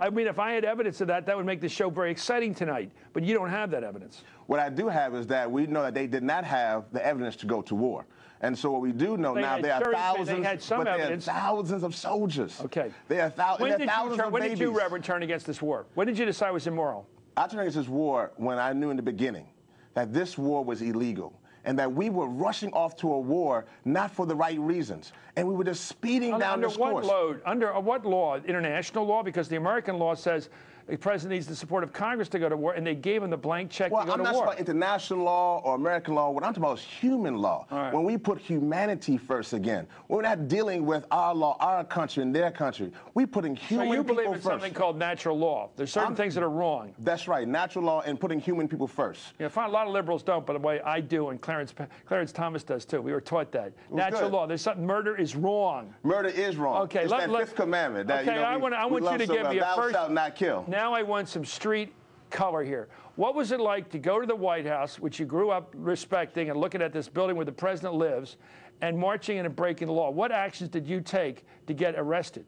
I mean, if I had evidence of that, that would make the show very exciting tonight. But you don't have that evidence. What I do have is that we know that they did not have the evidence to go to war. And so what we do know They now, there are thousands, had some but there are evidence. thousands of soldiers. Okay. There are, thou- When there are thousands turn, of when babies. did you, Reverend, turn against this war? When did you decide it was immoral? I turned against this war when I knew in the beginning that this war was illegal and that we were rushing off to a war not for the right reasons. And we were just speeding down under this what course. load? Under uh, what law? International law? Because the American law says the president needs the support of Congress to go to war, and they gave him the blank check Well, to go I'm to not talking about international law or American law. What I'm talking about is human law. Right. When we put humanity first again, we're not dealing with our law, our country, and their country. We're putting so human you people believe in first. something called natural law. There's certain I'm- things that are wrong. That's right, natural law and putting human people first. You know, a lot of liberals don't, by the way. I do, and Clarence Clarence Thomas does too. We were taught that. Natural good. law. There's something. Murder is wrong. Murder is wrong. Okay, it's let- that let- fifth commandment. That, okay, you know, I we- want I want you to so give me a Thou shalt not kill. Now I want some street color here. What was it like to go to the White House, which you grew up respecting, and looking at this building where the president lives, and marching in and breaking the law? What actions did you take to get arrested?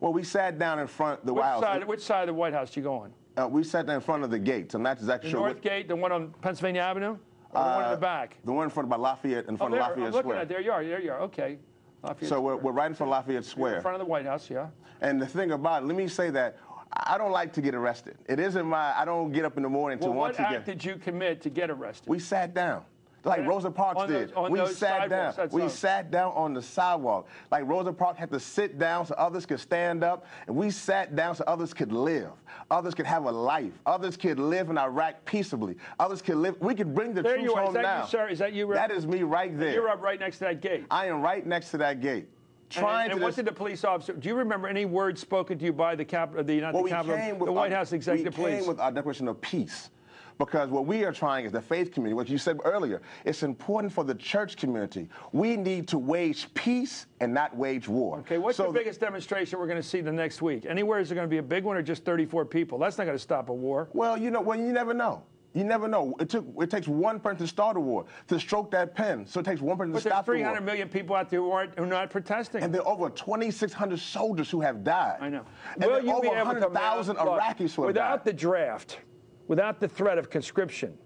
Well, we sat down in front of the Which White House. side, which side of the White House did you go on? Uh, we sat down in front of the gates. I'm not exactly The sure. North what- Gate, the one on Pennsylvania Avenue, or the one in uh, the back? The one in front of Lafayette, in Oh, front there, of I'm Lafayette looking Square. at there you are. There you are. Okay. Lafayette So we're, Square. we're right in front of Lafayette Square. in front of the White House, yeah. And the thing about it, let me say that I don't like to get arrested. It isn't my, I don't get up in the morning to Well, want what to act get. did you commit to get arrested? We sat down. Like Yeah, Rosa Parks on did. we sat down. We sat down on the sidewalk. Like Rosa Parks had to sit down so others could stand up. And we sat down so others could live. Others could have a life. Others could live in Iraq peaceably. Others could live. We could bring the There troops you are. Is that now. you, sir? Is that you, That Reverend? is me right there. You're up right next to that gate. I am right next to that gate. Trying and, and to what did the police officer? Do you remember any words spoken to you by the cap, the not Well, the we Capitol, came with the White our, House Executive we Police? came with our declaration of peace. Because what we are trying is the faith community, what you said earlier, it's important for the church community. We need to wage peace and not wage war. okay, what's so the biggest demonstration we're going to see the next week? Anywhere is there going to be a big one or just 34 people? That's not going to stop a war. Well, you know, well, you never know. You never know. It took it takes one person to start a war, to stroke that pen. So it takes one person But to stop the 300 war. million people out there who aren't who are not protesting. And there are over 2,600 soldiers who have died. I know. And Will there are over 100,000 mount- look, Iraqis who have without died. the draft, without the threat of conscription,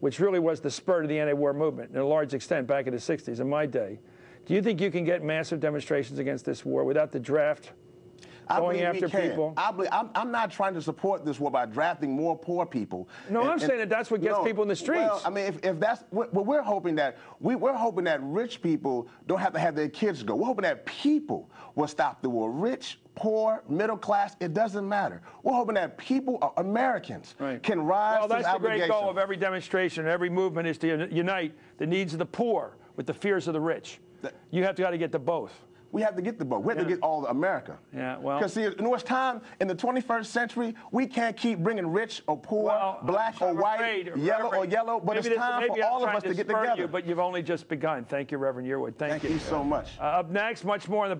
which really was the spur to the anti-war movement in a large extent back in the 60s in my day, do you think you can get massive demonstrations against this war without the draft? I going after people? I believe, I'm, I'm not trying to support this war by drafting more poor people. No, I'm saying that that's what gets people in the streets. Well, I mean, if, if that's what well, we're hoping that we, we're hoping that rich people don't have to have their kids go. We're hoping that people will stop the war. Rich, poor, middle class, it doesn't matter. We're hoping that people, uh, Americans, Right. can rise Well, to that's the the great goal of every demonstration, every movement is to unite the needs of the poor with the fears of the rich. That- You have to got to get to both. We have to get the vote. We have to get all of America. Yeah, well- Because see, you know, it's time in the 21st century. We can't keep bringing rich or poor, Well, black or white, afraid, yellow or yellow. But maybe it's time for all of us to get together. You, but you've only just begun. Thank you, Reverend Yearwood. Thank, Thank you. you so much. Uh, up next, much more on the